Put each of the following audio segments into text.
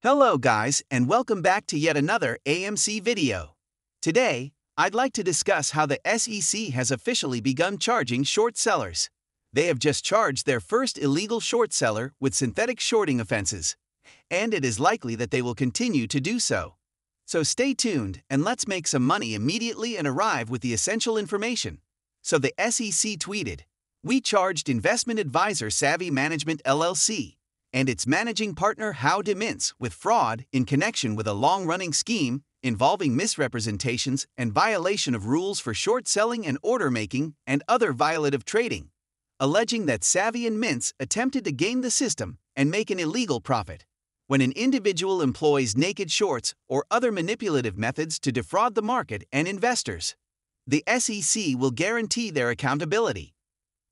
Hello guys and welcome back to yet another AMC video. Today, I'd like to discuss how the SEC has officially begun charging short sellers. They have just charged their first illegal short seller with synthetic shorting offenses, and it is likely that they will continue to do so. So stay tuned and let's make some money immediately and arrive with the essential information. So the SEC tweeted, We charged investment advisor Sabby Management LLC and its managing partner Hal Mintz with fraud in connection with a long running scheme involving misrepresentations and violation of rules for short selling and order marking and other violative trading, alleging that Sabby and Mintz attempted to game the system and make an illegal profit. When an individual employs naked shorts or other manipulative methods to defraud the market and investors, the SEC will guarantee their accountability.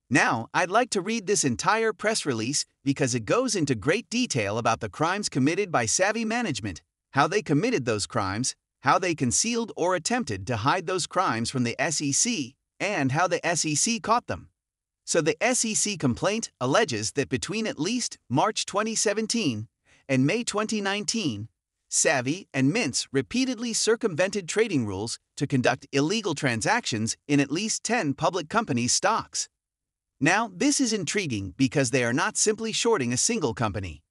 Now, I'd like to read this entire press release because it goes into great detail about the crimes committed by Sabby Management, how they committed those crimes, how they concealed or attempted to hide those crimes from the SEC, and how the SEC caught them. So the SEC complaint alleges that between at least March 2017 and May 2019, Sabby and Mintz repeatedly circumvented trading rules to conduct illegal transactions in at least 10 public companies' stocks. Now, this is intriguing because they are not simply shorting a single company.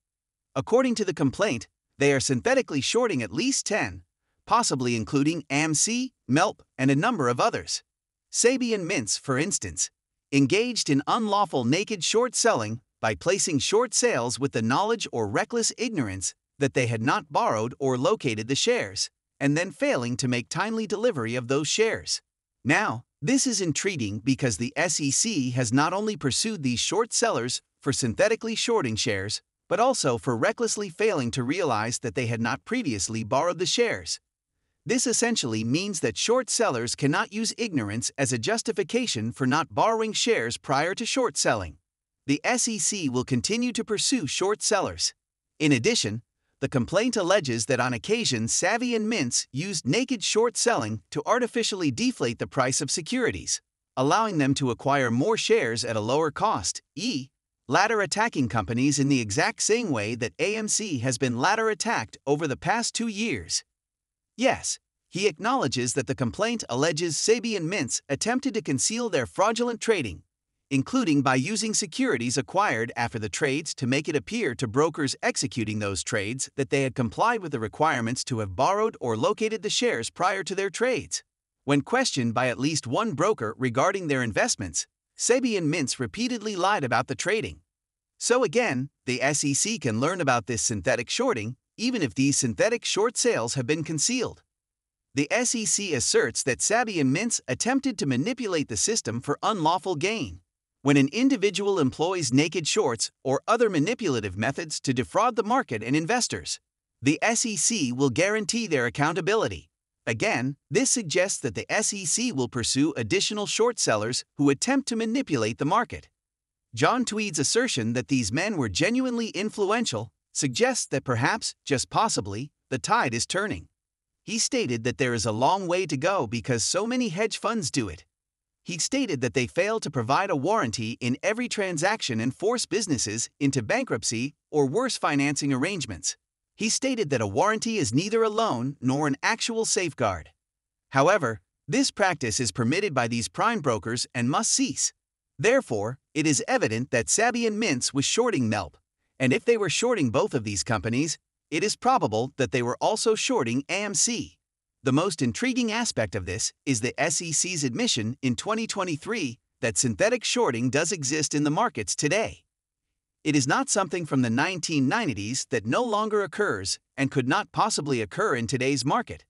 According to the complaint, they are synthetically shorting at least 10, possibly including AMC, MELP, and a number of others. Sabby and Mintz, for instance, engaged in unlawful naked short selling by placing short sales with the knowledge or reckless ignorance that they had not borrowed or located the shares, and then failing to make timely delivery of those shares. Now, this is intriguing because the SEC has not only pursued these short sellers for synthetically shorting shares, but also for recklessly failing to realize that they had not previously borrowed the shares. This essentially means that short sellers cannot use ignorance as a justification for not borrowing shares prior to short selling. The SEC will continue to pursue short sellers. In addition, the complaint alleges that on occasion Sabby and Mintz used naked short selling to artificially deflate the price of securities, allowing them to acquire more shares at a lower cost, e. ladder attacking companies in the exact same way that AMC has been ladder attacked over the past two years. Yes, he acknowledges that the complaint alleges Sabby and Mintz attempted to conceal their fraudulent trading, including by using securities acquired after the trades to make it appear to brokers executing those trades that they had complied with the requirements to have borrowed or located the shares prior to their trades. When questioned by at least one broker regarding their investments, Sabby and Mintz repeatedly lied about the trading. So again, the SEC can learn about this synthetic shorting even if these synthetic short sales have been concealed. The SEC asserts that Sabby and Mintz attempted to manipulate the system for unlawful gain. When an individual employs naked shorts or other manipulative methods to defraud the market and investors, the SEC will guarantee their accountability. Again, this suggests that the SEC will pursue additional short sellers who attempt to manipulate the market. John Tweed's assertion that these men were genuinely influential suggests that perhaps, just possibly, the tide is turning. He stated that there is a long way to go because so many hedge funds do it. He stated that they fail to provide a warranty in every transaction and force businesses into bankruptcy or worse financing arrangements. He stated that a warranty is neither a loan nor an actual safeguard. However, this practice is permitted by these prime brokers and must cease. Therefore, it is evident that Sabby and Mintz was shorting MELP, and if they were shorting both of these companies, it is probable that they were also shorting AMC. The most intriguing aspect of this is the SEC's admission in 2023 that synthetic shorting does exist in the markets today. It is not something from the 1990s that no longer occurs and could not possibly occur in today's market.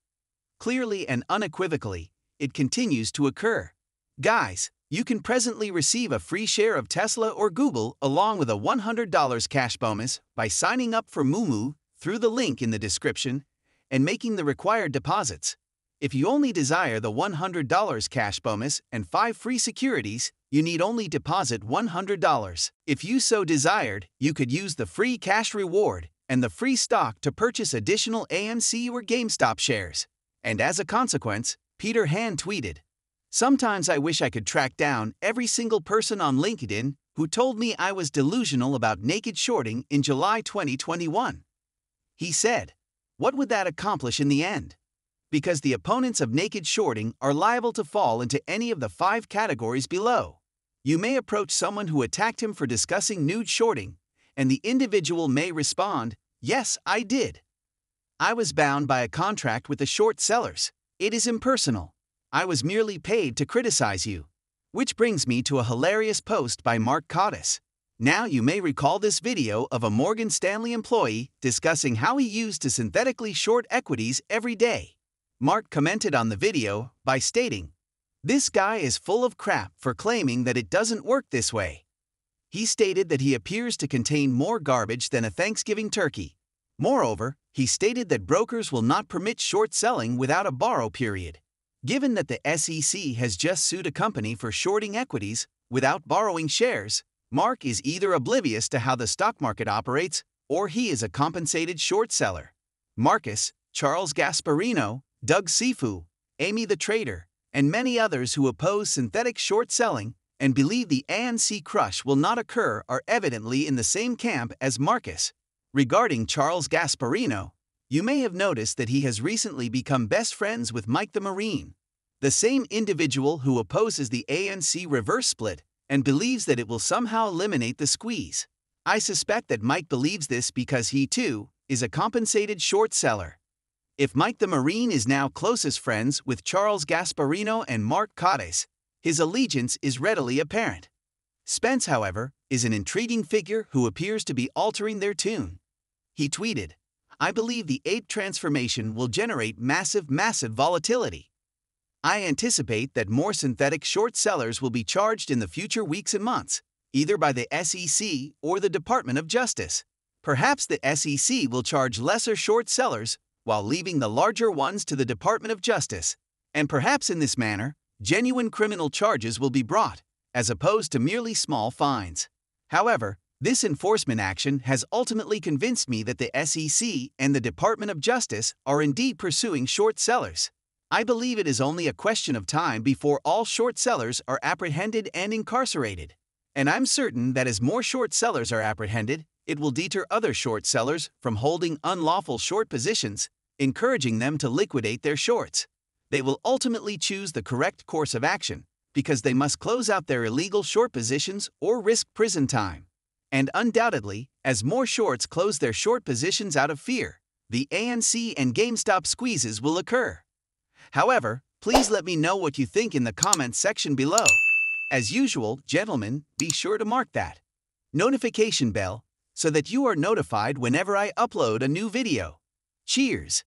Clearly and unequivocally, it continues to occur. Guys, you can presently receive a free share of Tesla or Google along with a $100 cash bonus by signing up for Moomoo through the link in the description and making the required deposits. If you only desire the $100 cash bonus and 5 free securities, you need only deposit $100. If you so desired, you could use the free cash reward and the free stock to purchase additional AMC or GameStop shares. And as a consequence, Peter Han tweeted, Sometimes I wish I could track down every single person on LinkedIn who told me I was delusional about naked shorting in July 2021. He said, What would that accomplish in the end? Because the opponents of naked shorting are liable to fall into any of the five categories below. You may approach someone who attacked him for discussing nude shorting, and the individual may respond, Yes, I did. I was bound by a contract with the short sellers. It is impersonal. I was merely paid to criticize you. Which brings me to a hilarious post by Mark Cohodes. Now you may recall this video of a Morgan Stanley employee discussing how he used to synthetically short equities every day. Mark commented on the video by stating, This guy is full of crap for claiming that it doesn't work this way. He stated that he appears to contain more garbage than a Thanksgiving turkey. Moreover, he stated that brokers will not permit short selling without a borrow period. Given that the SEC has just sued a company for shorting equities without borrowing shares, Mark is either oblivious to how the stock market operates or he is a compensated short seller. Marcus, Charles Gasparino, Doug Sifu, Amy the Trader, and many others who oppose synthetic short selling and believe the AMC crush will not occur are evidently in the same camp as Marcus. Regarding Charles Gasparino, you may have noticed that he has recently become best friends with Mike the Marine, the same individual who opposes the AMC reverse split and believes that it will somehow eliminate the squeeze. I suspect that Mike believes this because he, too, is a compensated short seller. If Mike the Marine is now closest friends with Charles Gasparino and Mark Cohodes, his allegiance is readily apparent. Spence, however, is an intriguing figure who appears to be altering their tune. He tweeted, I believe the ape transformation will generate massive, massive volatility. I anticipate that more synthetic short sellers will be charged in the future weeks and months, either by the SEC or the Department of Justice. Perhaps the SEC will charge lesser short sellers while leaving the larger ones to the Department of Justice. And perhaps in this manner, genuine criminal charges will be brought, as opposed to merely small fines. However, this enforcement action has ultimately convinced me that the SEC and the Department of Justice are indeed pursuing short sellers. I believe it is only a question of time before all short sellers are apprehended and incarcerated. And I'm certain that as more short sellers are apprehended, it will deter other short sellers from holding unlawful short positions, encouraging them to liquidate their shorts. They will ultimately choose the correct course of action because they must close out their illegal short positions or risk prison time. And undoubtedly, as more shorts close their short positions out of fear, the AMC and GameStop squeezes will occur. However, please let me know what you think in the comments section below. As usual, gentlemen, be sure to mark that notification bell so that you are notified whenever I upload a new video. Cheers!